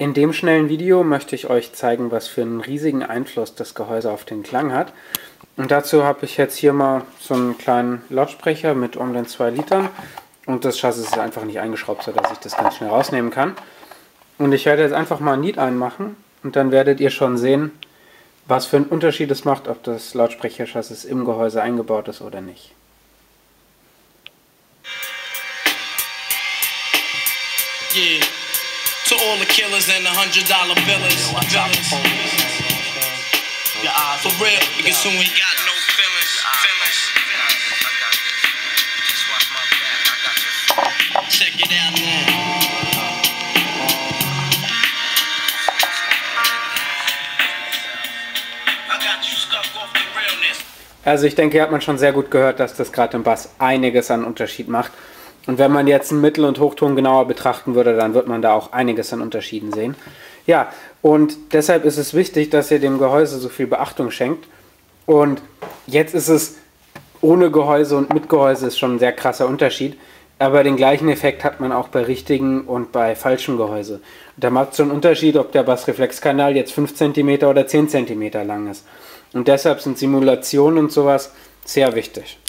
In dem schnellen Video möchte ich euch zeigen, was für einen riesigen Einfluss das Gehäuse auf den Klang hat. Und dazu habe ich jetzt hier mal so einen kleinen Lautsprecher mit um den 2 Litern. Und das Chassis ist einfach nicht eingeschraubt, sodass ich das ganz schnell rausnehmen kann. Und ich werde jetzt einfach mal ein Lied einmachen und dann werdet ihr schon sehen, was für einen Unterschied es macht, ob das Lautsprecherchassis im Gehäuse eingebaut ist oder nicht. Yeah. To all the killers and the hundred dollar billers. For real, because who ain't got no feelings, feelings. Check it out now. Also ich denke, hier hat man schon sehr gut gehört, dass das gerade im Bass einiges an Unterschied macht. Und wenn man jetzt einen Mittel- und Hochton genauer betrachten würde, dann wird man da auch einiges an Unterschieden sehen. Ja, und deshalb ist es wichtig, dass ihr dem Gehäuse so viel Beachtung schenkt. Und jetzt ist es ohne Gehäuse und mit Gehäuse ist schon ein sehr krasser Unterschied. Aber den gleichen Effekt hat man auch bei richtigen und bei falschem Gehäuse. Da macht es schon einen Unterschied, ob der Bassreflexkanal jetzt 5 cm oder 10 cm lang ist. Und deshalb sind Simulationen und sowas sehr wichtig.